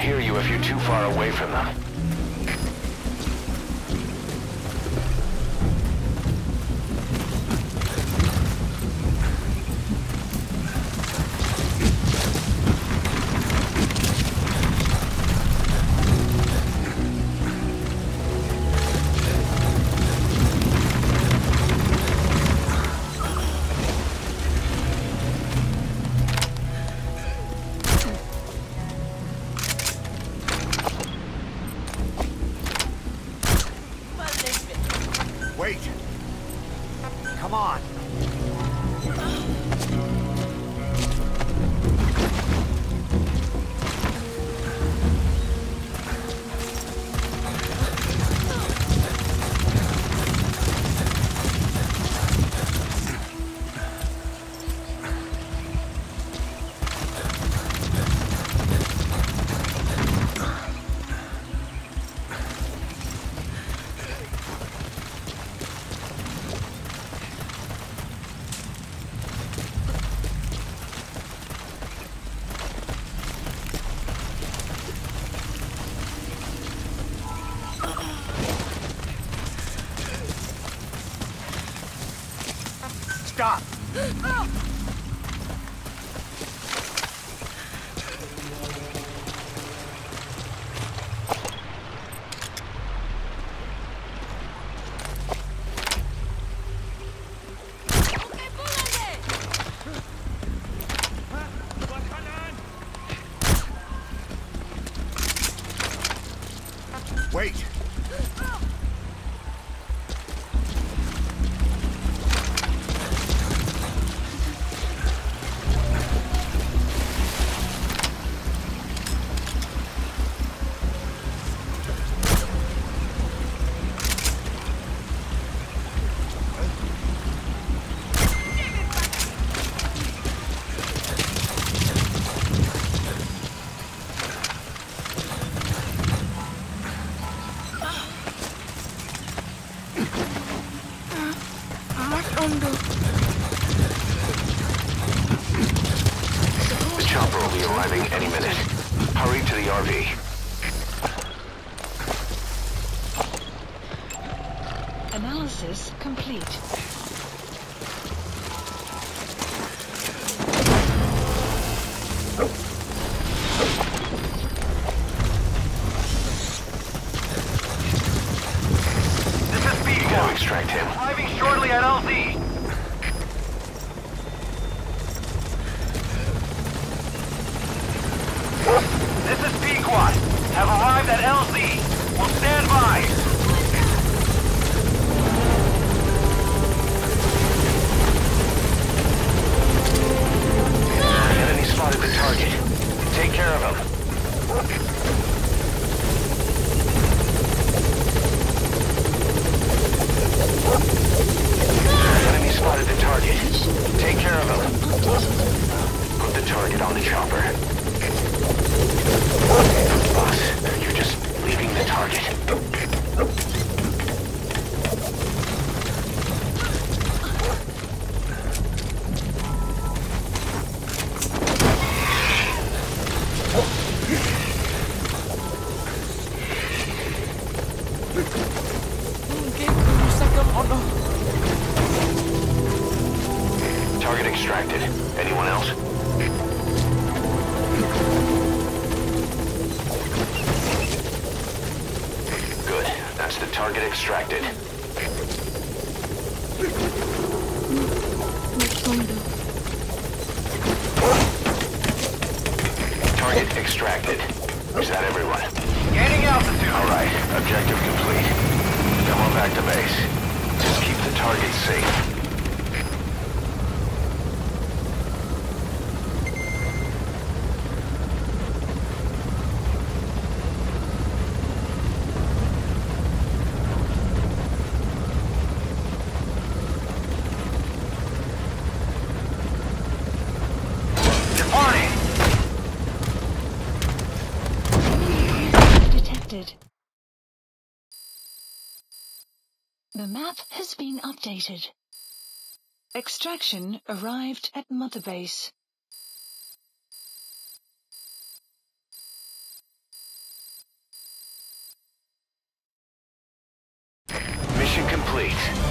hear you if you're too far away from them. Wait! Come on! Stop! The target extracted. Target extracted. Is that everyone? Gaining altitude. All right. Objective complete. Come on back to base. Just keep the target safe. The map has been updated. Extraction arrived at Mother Base. Mission complete.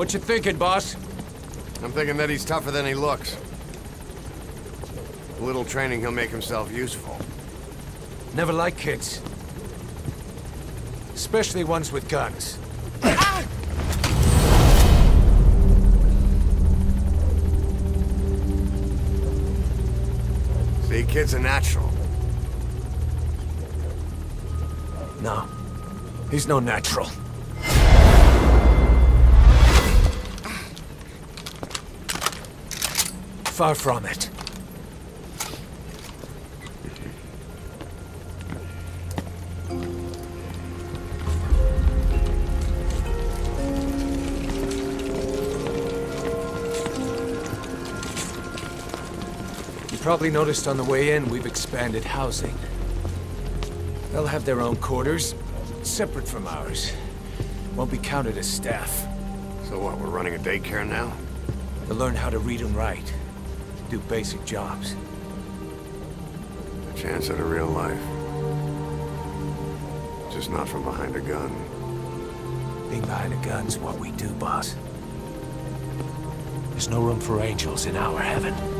What you thinking, boss? I'm thinking that he's tougher than he looks. A little training, he'll make himself useful. Never like kids. Especially ones with guns. See, kid's are natural. No. He's no natural. Far from it. You probably noticed on the way in, we've expanded housing. They'll have their own quarters, separate from ours. Won't be counted as staff. So what, we're running a daycare now? They'll learn how to read and write. Do basic jobs. A chance at a real life. Just not from behind a gun. Being behind a gun's what we do, boss. There's no room for angels in our heaven.